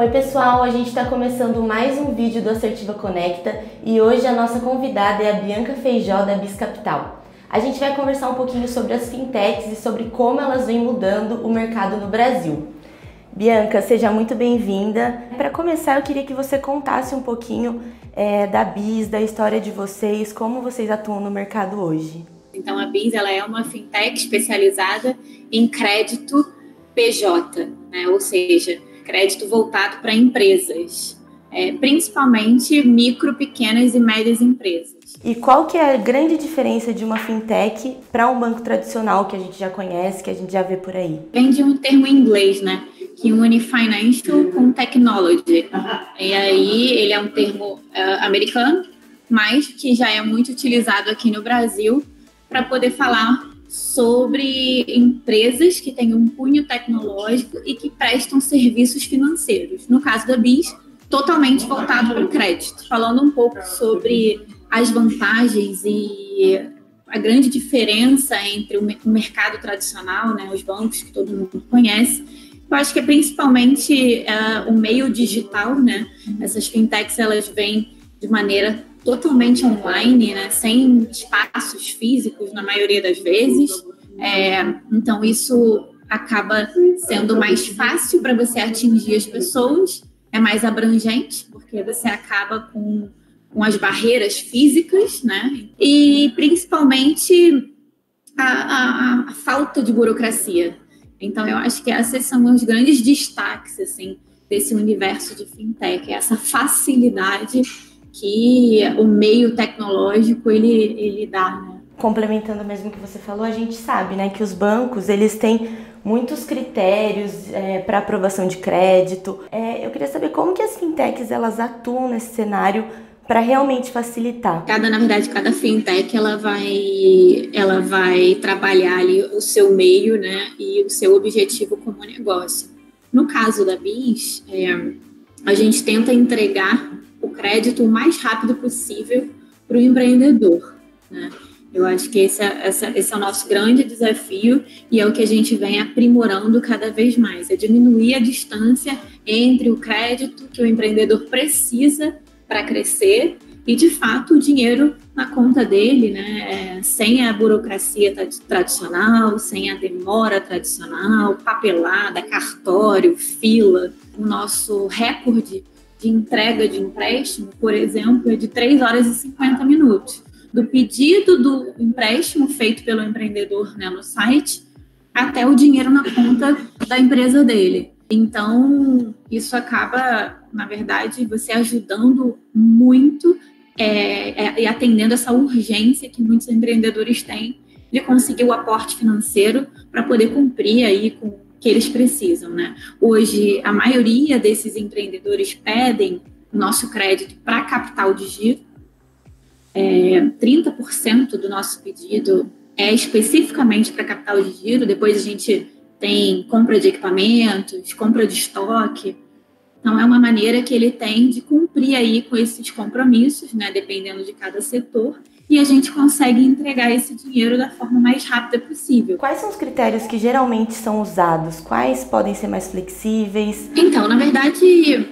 Oi pessoal, a gente está começando mais um vídeo do Assertiva Conecta e hoje a nossa convidada é a Bianca Feijó da Bis Capital. A gente vai conversar um pouquinho sobre as fintechs e sobre como elas vêm mudando o mercado no Brasil. Bianca, seja muito bem-vinda. Para começar, eu queria que você contasse um pouquinho é, da Bis, da história de vocês, como vocês atuam no mercado hoje. Então, a Bis ela é uma fintech especializada em crédito PJ, né? ou seja, crédito voltado para empresas, é, principalmente micro, pequenas e médias empresas. E qual que é a grande diferença de uma fintech para um banco tradicional que a gente já conhece, que a gente já vê por aí? Vem de um termo em inglês, né? Que une financial com technology. E aí ele é um termo uh, americano, mas que já é muito utilizado aqui no Brasil para poder falar sobre empresas que têm um cunho tecnológico e que prestam serviços financeiros. No caso da BIS, totalmente voltado para o crédito. Falando um pouco sobre as vantagens e a grande diferença entre o mercado tradicional, né, os bancos que todo mundo conhece, eu acho que é principalmente uh, o meio digital, né? Essas fintechs elas vêm de maneira totalmente online, né, sem espaços físicos na maioria das vezes. É, então, isso acaba sendo mais fácil para você atingir as pessoas, é mais abrangente, porque você acaba com, com as barreiras físicas, né? E principalmente a, a, a falta de burocracia. Então, eu acho que esses são os grandes destaques, assim, desse universo de fintech, essa facilidade que o meio tecnológico ele, ele dá, né? Complementando mesmo o que você falou, a gente sabe, né, que os bancos eles têm muitos critérios é, para aprovação de crédito. É, eu queria saber como que as fintechs elas atuam nesse cenário para realmente facilitar. Cada, na verdade, cada fintech ela vai, ela vai trabalhar ali o seu meio, né, e o seu objetivo como negócio. No caso da BIS, é, a gente tenta entregar o crédito o mais rápido possível para o empreendedor. Né? Eu acho que esse é, esse é, o nosso grande desafio e é o que a gente vem aprimorando cada vez mais, é diminuir a distância entre o crédito que o empreendedor precisa para crescer e, de fato, o dinheiro na conta dele, né, é, sem a burocracia tradicional, sem a demora tradicional, papelada, cartório, fila. O nosso recorde de entrega de empréstimo, por exemplo, é de 3 horas e 50 minutos. Do pedido do empréstimo feito pelo empreendedor né, no site até o dinheiro na conta da empresa dele. Então, isso acaba, na verdade, você ajudando muito é, é, e atendendo essa urgência que muitos empreendedores têm de conseguir o aporte financeiro para poder cumprir aí com que eles precisam, né? Hoje, a maioria desses empreendedores pedem nosso crédito para capital de giro. É, 30% do nosso pedido é especificamente para capital de giro. Depois a gente tem compra de equipamentos, compra de estoque. Então, é uma maneira que ele tem de cumprir aí com esses compromissos, né, dependendo de cada setor, e a gente consegue entregar esse dinheiro da forma mais rápida possível. Quais são os critérios que geralmente são usados? Quais podem ser mais flexíveis? Então, na verdade,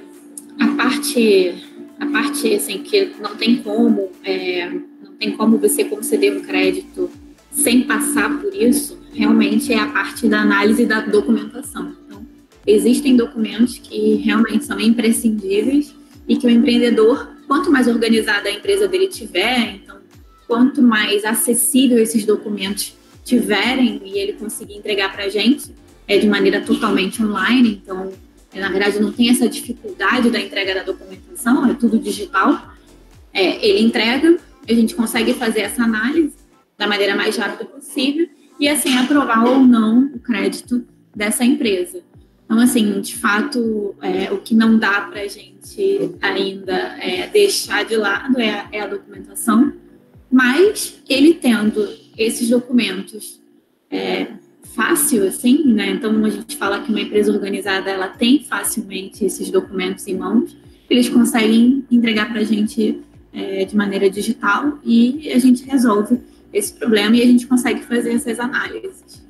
a parte, a parte assim que não tem como, é, não tem como você conceder um crédito sem passar por isso, realmente é a parte da análise da documentação. Então, existem documentos que realmente são imprescindíveis e que o empreendedor, quanto mais organizada a empresa dele tiver, quanto mais acessível esses documentos tiverem e ele conseguir entregar para a gente, é de maneira totalmente online, então, é, na verdade, não tem essa dificuldade da entrega da documentação, é tudo digital. É, ele entrega, a gente consegue fazer essa análise da maneira mais rápida possível e, assim, aprovar ou não o crédito dessa empresa. Então, assim, de fato, é, o que não dá para a gente ainda é, deixar de lado é a, é a documentação, mas ele tendo esses documentos é, fácil, assim, né? Então a gente fala que uma empresa organizada ela tem facilmente esses documentos em mãos, eles conseguem entregar para a gente é, de maneira digital e a gente resolve esse problema e a gente consegue fazer essas análises.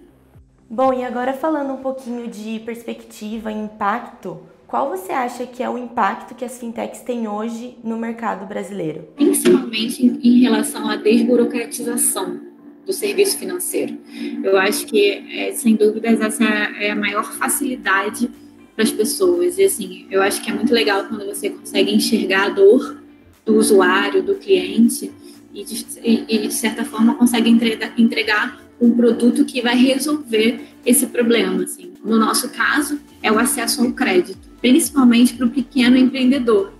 Bom, e agora falando um pouquinho de perspectiva e impacto qual você acha que é o impacto que as fintechs têm hoje no mercado brasileiro? Principalmente em relação à desburocratização do serviço financeiro. Eu acho que, é, sem dúvidas, essa é a maior facilidade para as pessoas. E assim, eu acho que é muito legal quando você consegue enxergar a dor do usuário, do cliente, e de, e, de certa forma consegue entregar, entregar um produto que vai resolver esse problema. Assim. No nosso caso, é o acesso ao crédito principalmente para o pequeno empreendedor,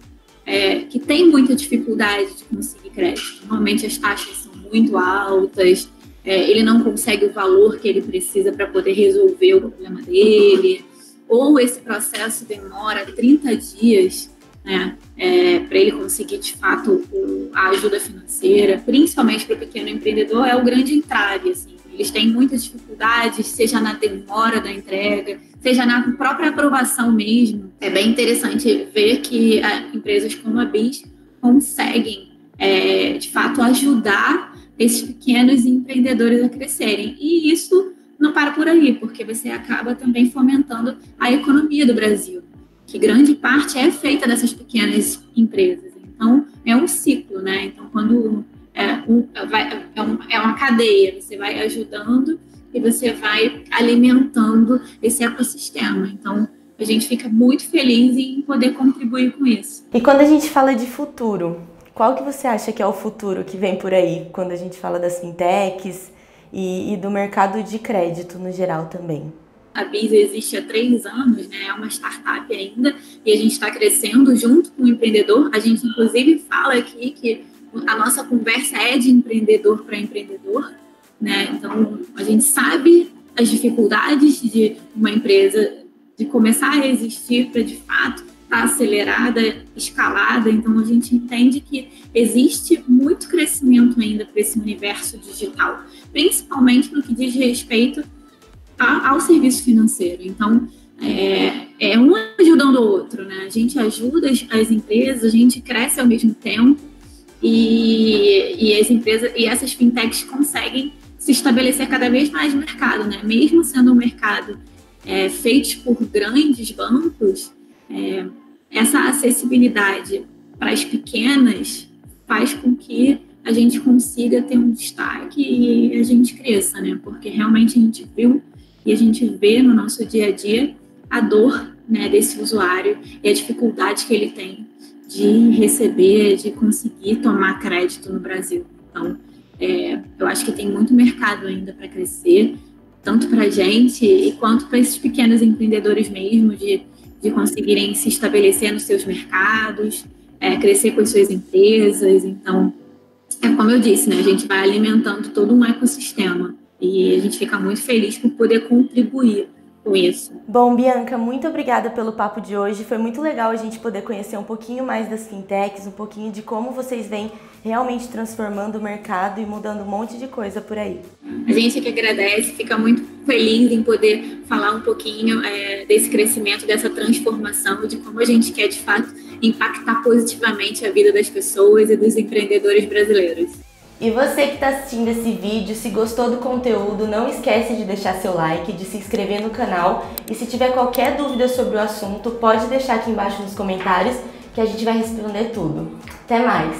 é, que tem muita dificuldade de conseguir crédito. Normalmente as taxas são muito altas, é, ele não consegue o valor que ele precisa para poder resolver o problema dele, ou esse processo demora 30 dias né, é, para ele conseguir de fato o, a ajuda financeira, principalmente para o pequeno empreendedor, é o grande entrave. Assim. Eles têm muitas dificuldades, seja na demora da entrega, seja na própria aprovação mesmo. É bem interessante ver que é, empresas como a BIS conseguem, é, de fato, ajudar esses pequenos empreendedores a crescerem. E isso não para por aí, porque você acaba também fomentando a economia do Brasil, que grande parte é feita dessas pequenas empresas. Então, é um ciclo, né? Então, quando é, um, vai, é, um, é uma cadeia, você vai ajudando e você vai alimentando esse ecossistema. Então, a gente fica muito feliz em poder contribuir com isso. E quando a gente fala de futuro, qual que você acha que é o futuro que vem por aí, quando a gente fala das fintechs e, e do mercado de crédito no geral também? A Bisa existe há três anos, né? é uma startup ainda, e a gente está crescendo junto com o empreendedor. A gente, inclusive, fala aqui que a nossa conversa é de empreendedor para empreendedor, né? Então, a gente sabe as dificuldades de uma empresa de começar a existir para de fato estar tá acelerada, escalada. Então, a gente entende que existe muito crescimento ainda para esse universo digital, principalmente no que diz respeito a, ao serviço financeiro. Então, é, é um ajudando o outro, né? A gente ajuda as, as empresas, a gente cresce ao mesmo tempo e, e as empresas e essas fintechs conseguem se estabelecer cada vez mais no mercado, né? Mesmo sendo um mercado é, feito por grandes bancos, é, essa acessibilidade para as pequenas faz com que a gente consiga ter um destaque e a gente cresça, né? Porque realmente a gente viu e a gente vê no nosso dia a dia a dor né, desse usuário e a dificuldade que ele tem de receber, de conseguir tomar crédito no Brasil. Então, é, eu acho que tem muito mercado ainda para crescer, tanto para a gente e quanto para esses pequenos empreendedores mesmo, de, de conseguirem se estabelecer nos seus mercados, é, crescer com as suas empresas. Então, é como eu disse, né, a gente vai alimentando todo um ecossistema e a gente fica muito feliz por poder contribuir com isso. Bom, Bianca, muito obrigada pelo papo de hoje. Foi muito legal a gente poder conhecer um pouquinho mais das fintechs, um pouquinho de como vocês vêm realmente transformando o mercado e mudando um monte de coisa por aí. A gente que agradece, fica muito feliz em poder falar um pouquinho é, desse crescimento, dessa transformação, de como a gente quer de fato impactar positivamente a vida das pessoas e dos empreendedores brasileiros. E você que está assistindo esse vídeo, se gostou do conteúdo, não esquece de deixar seu like, de se inscrever no canal e se tiver qualquer dúvida sobre o assunto, pode deixar aqui embaixo nos comentários que a gente vai responder tudo. Até mais!